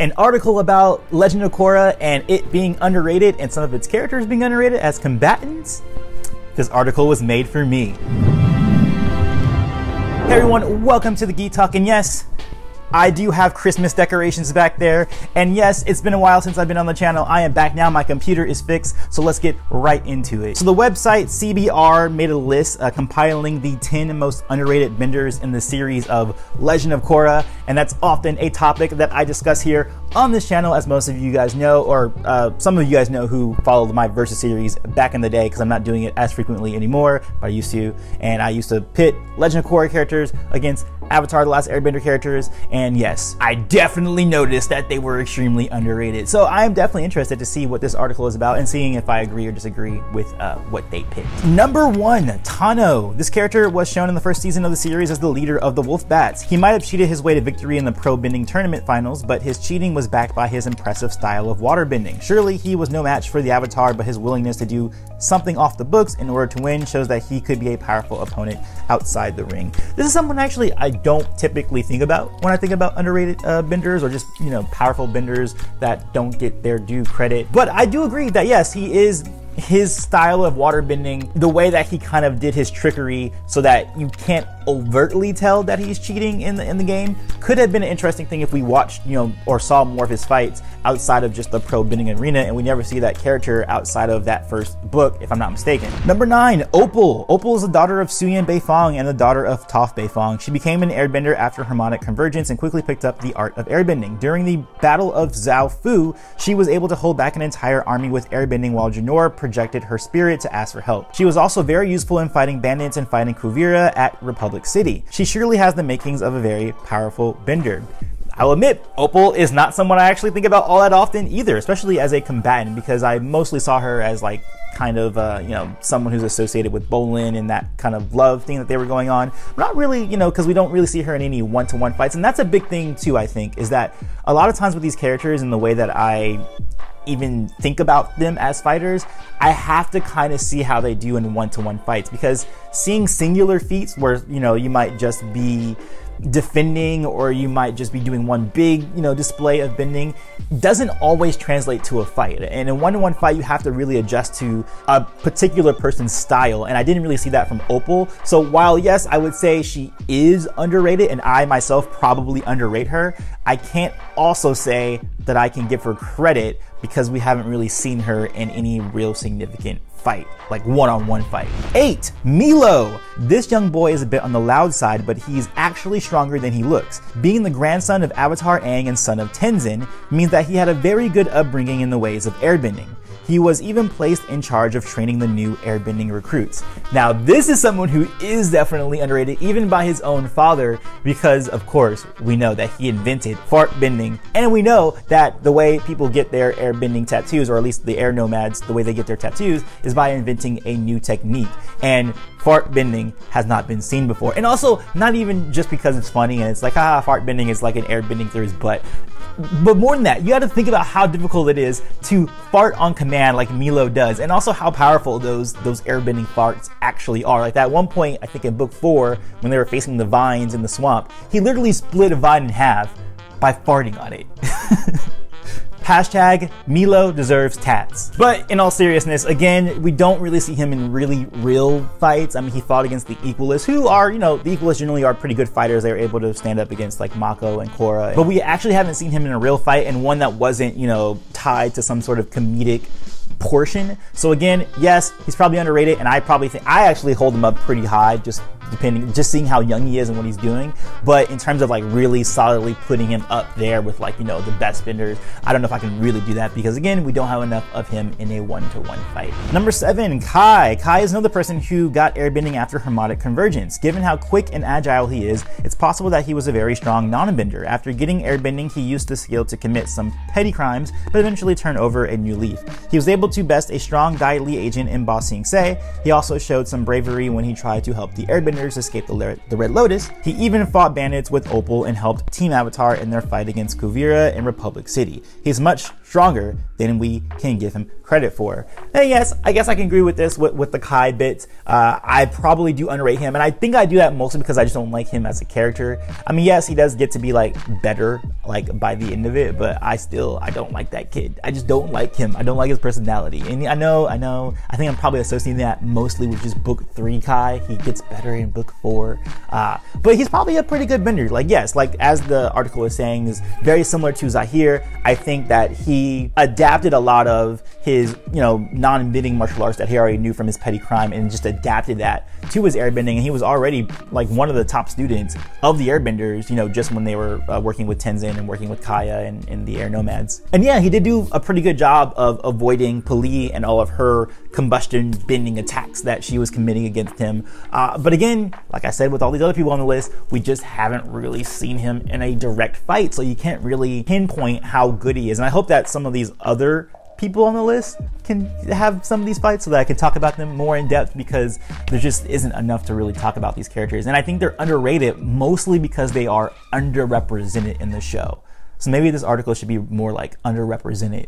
an article about Legend of Korra and it being underrated and some of its characters being underrated as combatants, this article was made for me. Hey everyone, welcome to the Geek Talk, and yes, I do have Christmas decorations back there. And yes, it's been a while since I've been on the channel. I am back now. My computer is fixed. So let's get right into it. So the website CBR made a list uh, compiling the 10 most underrated benders in the series of Legend of Korra. And that's often a topic that I discuss here on this channel, as most of you guys know, or uh, some of you guys know who followed my Versus series back in the day, because I'm not doing it as frequently anymore, but I used to. And I used to pit Legend of Korra characters against Avatar The Last Airbender characters, and yes, I definitely noticed that they were extremely underrated. So I am definitely interested to see what this article is about and seeing if I agree or disagree with uh, what they picked. Number one, Tahno. This character was shown in the first season of the series as the leader of the Wolf Bats. He might have cheated his way to victory in the pro bending tournament finals, but his cheating was backed by his impressive style of water bending. Surely he was no match for the Avatar, but his willingness to do something off the books in order to win shows that he could be a powerful opponent outside the ring. This is someone actually I don't typically think about when I think about underrated uh, benders or just, you know, powerful benders that don't get their due credit. But I do agree that yes, he is his style of water bending, the way that he kind of did his trickery so that you can't overtly tell that he's cheating in the in the game could have been an interesting thing if we watched, you know, or saw more of his fights outside of just the pro bending arena and we never see that character outside of that first book, if I'm not mistaken. Number nine, Opal. Opal is the daughter of Suyin Beifong and the daughter of Toph Beifong. She became an airbender after harmonic convergence and quickly picked up the art of airbending. During the Battle of Zaofu, she was able to hold back an entire army with airbending while Jinora projected her spirit to ask for help. She was also very useful in fighting bandits and fighting Kuvira at Republic City. She surely has the makings of a very powerful bender. I'll admit, Opal is not someone I actually think about all that often either, especially as a combatant, because I mostly saw her as like kind of uh, you know someone who's associated with Bolin and that kind of love thing that they were going on. Not really, you know, because we don't really see her in any one-to-one fights, and that's a big thing too. I think is that a lot of times with these characters and the way that I even think about them as fighters, I have to kind of see how they do in one-to-one fights because seeing singular feats where you know you might just be defending or you might just be doing one big, you know, display of bending doesn't always translate to a fight. And in one-to-one fight, you have to really adjust to a particular person's style. And I didn't really see that from Opal. So while yes, I would say she is underrated and I myself probably underrate her, I can't also say that I can give her credit because we haven't really seen her in any real significant fight, like one-on-one fight. Eight, Meelo. This young boy is a bit on the loud side, but he's actually stronger than he looks. Being the grandson of Avatar Aang and son of Tenzin means that he had a very good upbringing in the ways of airbending. He was even placed in charge of training the new airbending recruits. Now, this is someone who is definitely underrated, even by his own father, because of course, we know that he invented fart bending. And we know that the way people get their airbending tattoos, or at least the air nomads, the way they get their tattoos, is by inventing a new technique. And fart bending has not been seen before. And also, not even just because it's funny and it's like, ah, fart bending is like an air bending through his butt but more than that, you got to think about how difficult it is to fart on command like Meelo does, and also how powerful those those airbending farts actually are. Like that one point, I think in book four, when they were facing the vines in the swamp, he literally split a vine in half by farting on it. Hashtag Meelo deserves tats. But in all seriousness, again, we don't really see him in really real fights. I mean, he fought against the Equalists, who are, you know, the Equalists generally are pretty good fighters. They're able to stand up against like Mako and Korra. But we actually haven't seen him in a real fight and one that wasn't, you know, tied to some sort of comedic portion. So again, yes, he's probably underrated, and I probably think I actually hold him up pretty high just depending, just seeing how young he is and what he's doing. But in terms of like really solidly putting him up there with like, you know, the best benders, I don't know if I can really do that because again, we don't have enough of him in a one-to-one fight. Number seven, Kai. Kai is another person who got airbending after harmonic convergence. Given how quick and agile he is, it's possible that he was a very strong non-bender. After getting airbending, he used the skill to commit some petty crimes, but eventually turn over a new leaf. He was able to best a strong Dai Li agent in Ba Sing. He also showed some bravery when he tried to help the airbender airbenders escape the, the Red Lotus. He even fought bandits with Opal and helped Team Avatar in their fight against Kuvira in Republic City. He's much stronger than we can give him credit for. And yes, I guess I can agree with this with, with the Kai bit. Uh, I probably do underrate him, and I think I do that mostly because I just don't like him as a character. I mean, yes, he does get to be like better like by the end of it, but I still I don't like that kid. I just don't like him. I don't like his personality. And I know, I know, I think I'm probably associating that mostly with just book three Kai. He gets better in book four. Uh, but he's probably a pretty good bender. Like, yes, like as the article is saying, is very similar to Zaheer. I think that he adapted a lot of his, you know, non-bending martial arts that he already knew from his petty crime and just adapted that to his airbending. And he was already like one of the top students of the airbenders, you know, just when they were uh, working with Tenzin and working with Kya and, and the air nomads. And yeah, he did do a pretty good job of avoiding P'Li and all of her combustion bending attacks that she was committing against him. Uh, but again, like I said, with all these other people on the list, we just haven't really seen him in a direct fight. So you can't really pinpoint how good he is. And I hope that some of these other people on the list can have some of these fights so that I can talk about them more in depth because there just isn't enough to really talk about these characters. And I think they're underrated mostly because they are underrepresented in the show. So maybe this article should be more like underrepresented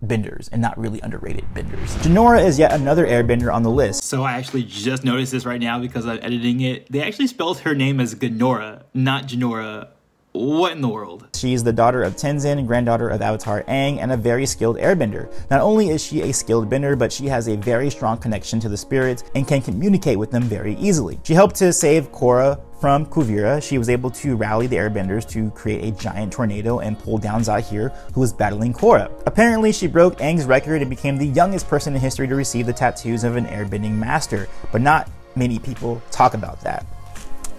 benders and not really underrated benders. Jinora is yet another airbender on the list. So I actually just noticed this right now because I'm editing it. They actually spelled her name as Ganora, not Jinora. What in the world? She's the daughter of Tenzin granddaughter of Avatar Aang and a very skilled airbender. Not only is she a skilled bender, but she has a very strong connection to the spirits and can communicate with them very easily. She helped to save Korra from Kuvira, she was able to rally the airbenders to create a giant tornado and pull down Zaheer, who was battling Korra. Apparently, she broke Aang's record and became the youngest person in history to receive the tattoos of an airbending master, but not many people talk about that.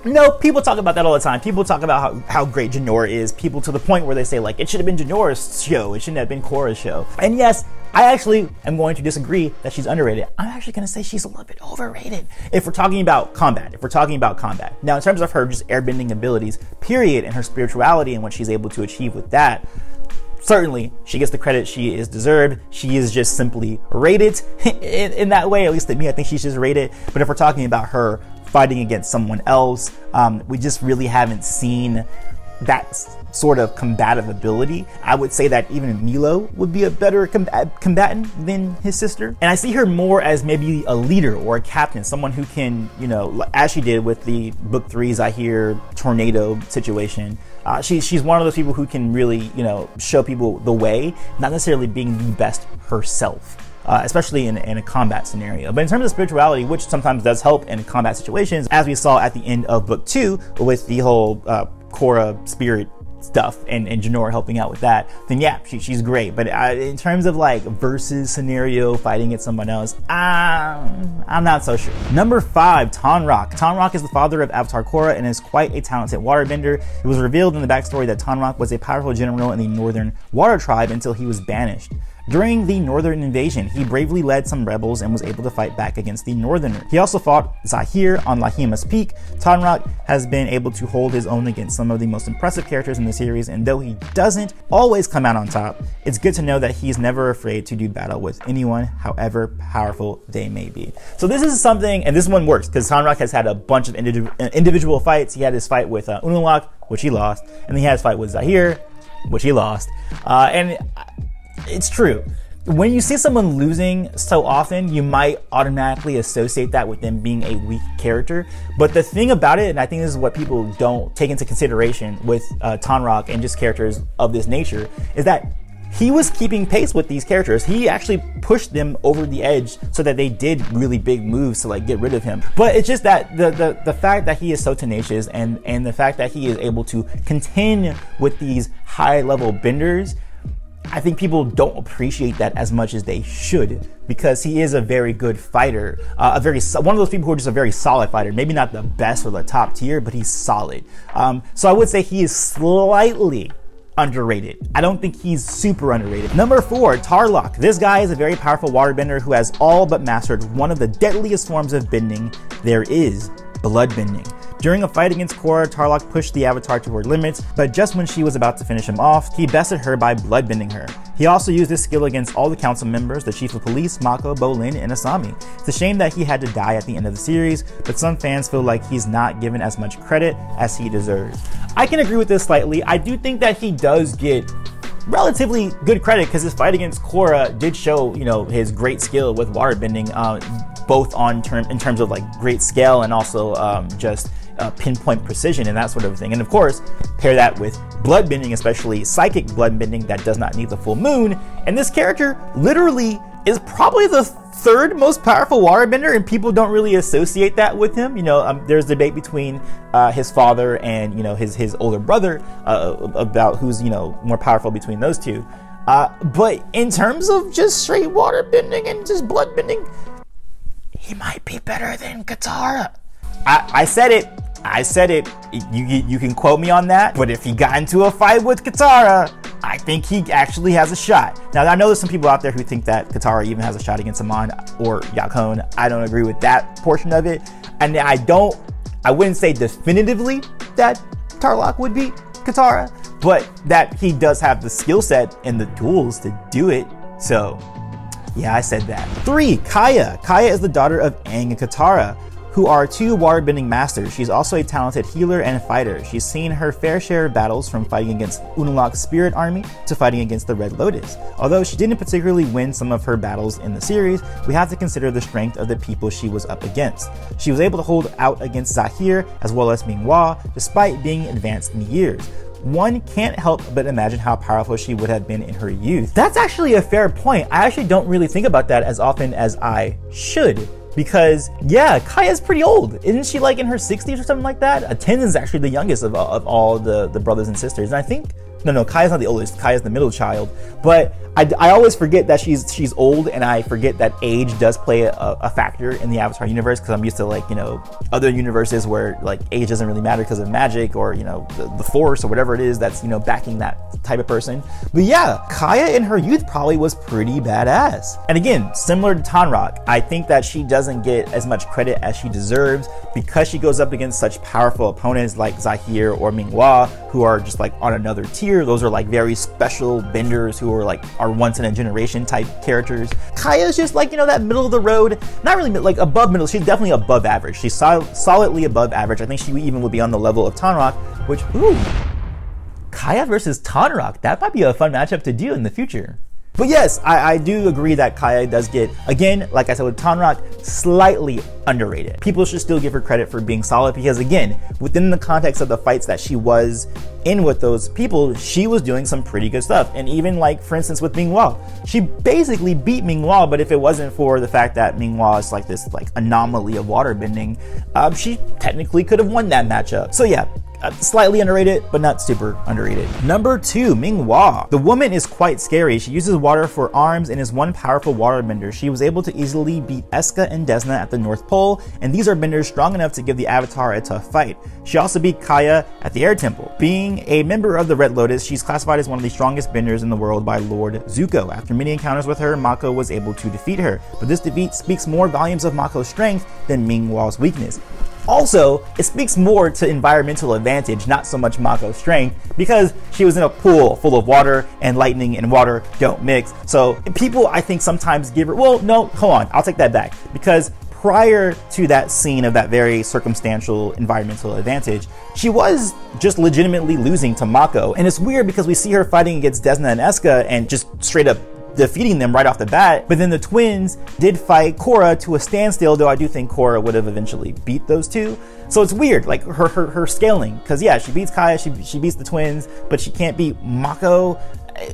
No, people talk about that all the time. People talk about how, how great Jinora is. People to the point where they say, like, it should have been Jinora's show. It shouldn't have been Korra's show. And yes, I actually am going to disagree that she's underrated. I'm actually going to say she's a little bit overrated. If we're talking about combat, if we're talking about combat. Now, in terms of her just airbending abilities, period, and her spirituality and what she's able to achieve with that, certainly she gets the credit she is deserved. She is just simply rated in, in, that way, at least to me. I think she's just rated. But if we're talking about her fighting against someone else. Um, we just really haven't seen that sort of combative ability. I would say that even Meelo would be a better combatant than his sister. And I see her more as maybe a leader or a captain, someone who can, you know, as she did with the book threes, I hear tornado situation. Uh, she, she's one of those people who can really, you know, show people the way, not necessarily being the best herself uh, especially in, in a combat scenario. But in terms of spirituality, which sometimes does help in combat situations, as we saw at the end of book two with the whole uh, Korra spirit stuff and, and Jinora helping out with that, then yeah, she, she's great. But uh, in terms of like versus scenario fighting against someone else, um, I'm not so sure. Number five, Tonraq. Tonraq is the father of Avatar Korra and is quite a talented waterbender. It was revealed in the backstory that Tonraq was a powerful general in the Northern Water Tribe until he was banished. During the Northern Invasion, he bravely led some rebels and was able to fight back against the Northerners. He also fought Zaheer on Laghima's Peak. Tonraq has been able to hold his own against some of the most impressive characters in the series, and though he doesn't always come out on top, it's good to know that he's never afraid to do battle with anyone, however powerful they may be. So this is something, and this one works, because Tonraq has had a bunch of individual fights. He had his fight with uh, which he lost, and he had his fight with Zaheer, which he lost. Uh, and it's true. When you see someone losing so often, you might automatically associate that with them being a weak character. But the thing about it, and I think this is what people don't take into consideration with uh, Tonraq and just characters of this nature, is that he was keeping pace with these characters. He actually pushed them over the edge so that they did really big moves to like get rid of him. But it's just that the the, the fact that he is so tenacious and and the fact that he is able to contend with these high level benders I think people don't appreciate that as much as they should because he is a very good fighter, uh, a very one of those people who are just a very solid fighter. Maybe not the best or the top tier, but he's solid. Um, so I would say he is slightly underrated. I don't think he's super underrated. Number four, Tarrlok. This guy is a very powerful waterbender who has all but mastered one of the deadliest forms of bending there is, blood bending. During a fight against Korra, Tarrlok pushed the Avatar to her limits, but just when she was about to finish him off, he bested her by bloodbending her. He also used this skill against all the council members, the chief of police, Mako, Bolin, and Asami. It's a shame that he had to die at the end of the series, but some fans feel like he's not given as much credit as he deserves. I can agree with this slightly. I do think that he does get relatively good credit because his fight against Korra did show, you know, his great skill with waterbending, uh, both on term in terms of like great scale and also um, just uh, pinpoint precision and that sort of thing. And of course, pair that with bloodbending, especially psychic bloodbending that does not need the full moon. And this character literally is probably the third most powerful waterbender, and people don't really associate that with him. You know, um, there's debate between uh, his father and you know his his older brother uh, about who's you know more powerful between those two. Uh, but in terms of just straight waterbending and just bloodbending, he might be better than Katara. I, I said it. I said it. You, you can quote me on that. But if he got into a fight with Katara, I think he actually has a shot. Now, I know there's some people out there who think that Katara even has a shot against Amon or Yakone. I don't agree with that portion of it. And I don't, I wouldn't say definitively that Tarrlok would beat Katara, but that he does have the skill set and the tools to do it. So, yeah, I said that. Three, Kya. Kya is the daughter of Aang and Katara who are two waterbending masters. She's also a talented healer and fighter. She's seen her fair share of battles from fighting against Unalaq's spirit army to fighting against the Red Lotus. Although she didn't particularly win some of her battles in the series, we have to consider the strength of the people she was up against. She was able to hold out against Zaheer as well as Ming Hua, despite being advanced in years one can't help but imagine how powerful she would have been in her youth. That's actually a fair point. I actually don't really think about that as often as I should because yeah, Kya's pretty old. Isn't she like in her 60s or something like that? is actually the youngest of, of all the, the brothers and sisters. And I think no, no, Kya's not the oldest. Kya's the middle child. But I, I always forget that she's she's old, and I forget that age does play a, a factor in the Avatar universe because I'm used to like you know other universes where like age doesn't really matter because of magic or you know the, the, Force or whatever it is that's you know backing that type of person. But yeah, Kya in her youth probably was pretty badass. And again, similar to Tonraq, I think that she doesn't get as much credit as she deserves because she goes up against such powerful opponents like Zaheer or Ming Hua, who are just like on another tier those are like very special benders who are like are once in a generation type characters. Kya's just like, you know, that middle of the road, not really like above middle. She's definitely above average. She's sol- solidly above average. I think she even would be on the level of Tonraq, which, ooh, Kya versus Tonraq, That might be a fun matchup to do in the future. But yes, I, I, do agree that Kya does get, again, like I said with Tonraq, slightly underrated. People should still give her credit for being solid because, again, within the context of the fights that she was in with those people, she was doing some pretty good stuff. And even, like, for instance, with Ming Hua, she basically beat Ming Hua, but if it wasn't for the fact that Ming Hua is like this, like, anomaly of waterbending, um, she technically could have won that matchup. So yeah, Uh, slightly underrated, but not super underrated. Number two, Ming Hua. The woman is quite scary. She uses water for arms and is one powerful water waterbender. She was able to easily beat Eska and Desna at the North Pole, and these are benders strong enough to give the Avatar a tough fight. She also beat Kya at the Air Temple. Being a member of the Red Lotus, she's classified as one of the strongest benders in the world by Lord Zuko. After many encounters with her, Mako was able to defeat her, but this defeat speaks more volumes of Mako's strength than Ming Hua's weakness. Also, it speaks more to environmental advantage, not so much Mako's strength, because she was in a pool full of water and lightning and water don't mix. So people, I think, sometimes give her, well, no, hold on, I'll take that back. Because prior to that scene of that very circumstantial environmental advantage, she was just legitimately losing to Mako. And it's weird because we see her fighting against Desna and Eska and just straight up defeating them right off the bat. But then the twins did fight Korra to a standstill, though I do think Korra would have eventually beat those two. So it's weird, like her her, her scaling, because yeah, she beats Kya, she she beats the twins, but she can't beat Mako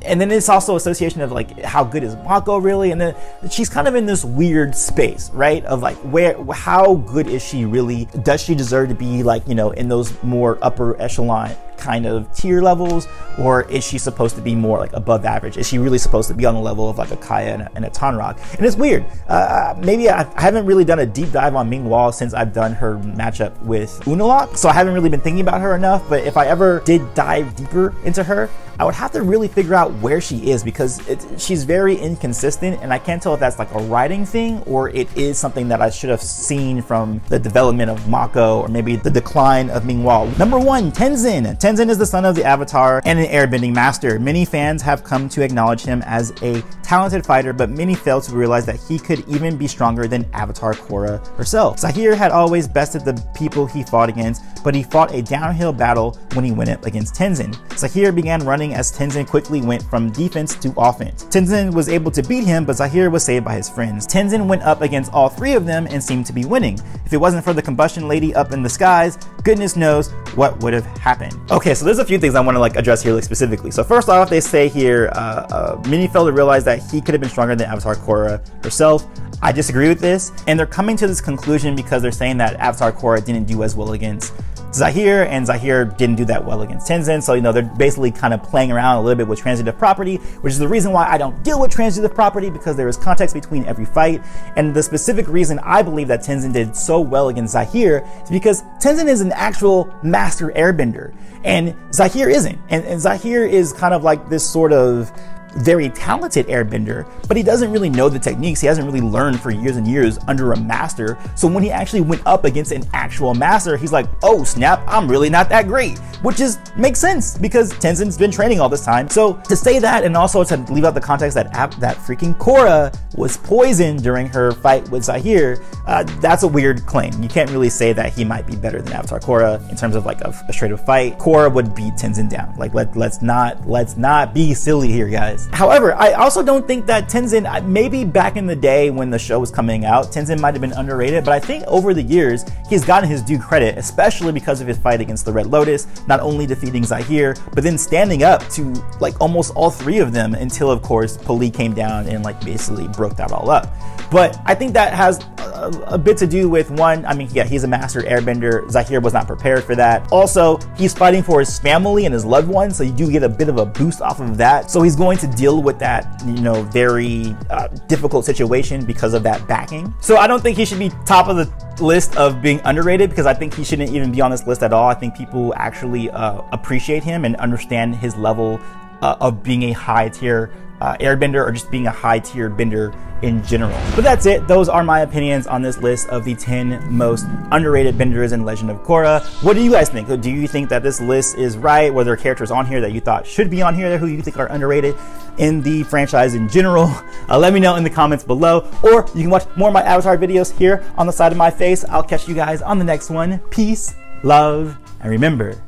and then it's also association of like how good is Mako really, and then she's kind of in this weird space, right? Of like where, how good is she really? Does she deserve to be like you know in those more upper echelon kind of tier levels, or is she supposed to be more like above average? Is she really supposed to be on the level of like a Kya and a, and a Tonraq? And it's weird. Uh, maybe I, I, haven't really done a deep dive on Ming Hua since I've done her matchup with Unalaq, so I haven't really been thinking about her enough. But if I ever did dive deeper into her, I would have to really figure out where she is because it, she's very inconsistent, and I can't tell if that's like a writing thing or it is something that I should have seen from the development of Mako or maybe the decline of Ming-Hua. Number one, Tenzin. Tenzin is the son of the Avatar and an airbending master. Many fans have come to acknowledge him as a talented fighter, but many fail to realize that he could even be stronger than Avatar Korra herself. Zaheer had always bested the people he fought against, but he fought a downhill battle when he went up against Tenzin. Zaheer began running as Tenzin quickly went from defense to offense. Tenzin was able to beat him, but Zaheer was saved by his friends. Tenzin went up against all three of them and seemed to be winning. If it wasn't for the combustion lady up in the skies, goodness knows what would have happened. Okay, so there's a few things I want to like address here like specifically. So first off, they say here, uh, uh, many failed to realize that he could have been stronger than Avatar Korra herself. I disagree with this, and they're coming to this conclusion because they're saying that Avatar Korra didn't do as well against Zaheer, and Zaheer didn't do that well against Tenzin. So, you know, they're basically kind of playing around a little bit with transitive property, which is the reason why I don't deal with transitive property because there is context between every fight. And the specific reason I believe that Tenzin did so well against Zaheer is because Tenzin is an actual master airbender, and Zaheer isn't. And, and Zaheer is kind of like this sort of very talented airbender, but he doesn't really know the techniques. He hasn't really learned for years and years under a master. So when he actually went up against an actual master, he's like, oh snap, I'm really not that great, which is makes sense because Tenzin's been training all this time. So to say that and also to leave out the context that that freaking Korra was poisoned during her fight with Zaheer, uh, that's a weird claim. You can't really say that he might be better than Avatar Korra in terms of like a, a straight up fight. Korra would beat Tenzin down. Like let let's not let's not be silly here, guys. However, I also don't think that Tenzin, uh, maybe back in the day when the show was coming out, Tenzin might have been underrated, but I think over the years, he's gotten his due credit, especially because of his fight against the Red Lotus, not only defeating Zaheer, but then standing up to like almost all three of them until, of course, P'Li came down and like basically broke that all up. But I think that has a, a, bit to do with one, I mean, yeah, he's a master airbender. Zaheer was not prepared for that. Also, he's fighting for his family and his loved ones, so you do get a bit of a boost off of that. So he's going to deal with that, you know, very uh, difficult situation because of that backing. So I don't think he should be top of the list of being underrated because I think he shouldn't even be on this list at all. I think people actually uh, appreciate him and understand his level uh, of being a high tier uh, airbender or just being a high tier bender in general. But that's it. Those are my opinions on this list of the 10 most underrated benders in Legend of Korra. What do you guys think? Do you think that this list is right? Were there characters on here that you thought should be on here who you think are underrated in the franchise in general? Uh, let me know in the comments below. Or you can watch more of my Avatar videos here on the side of my face. I'll catch you guys on the next one. Peace, love, and remember,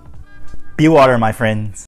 be water, my friends.